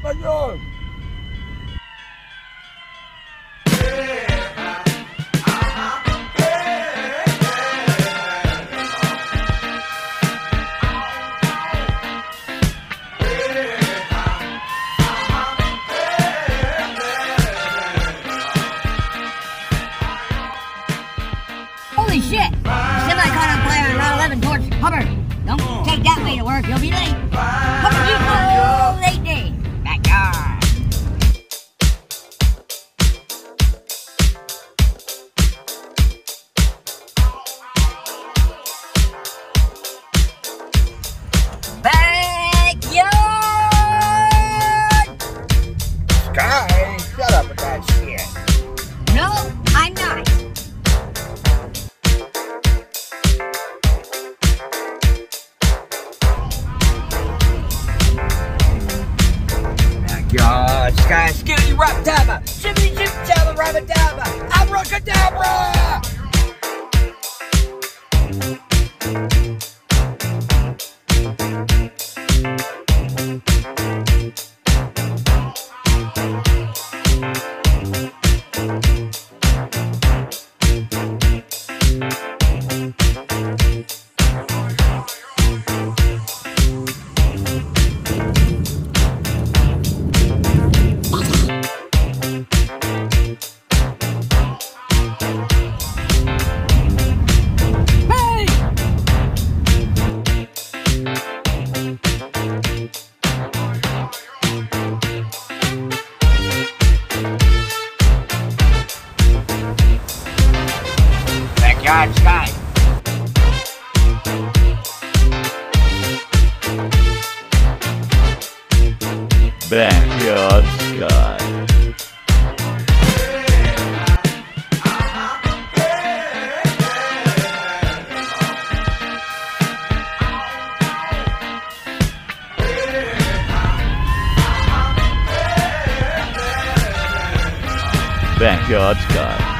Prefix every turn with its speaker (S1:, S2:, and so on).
S1: español.
S2: Holy shit! Semi caught on fire on Route 11 towards Hubbard. Don't take that way to work, you'll be late.
S1: God, Sky, skitty, rap dabba, shimmy, shim, jabba, rabba dabba! Backyard, Sky.
S3: Backyard Sky. Backyard Sky.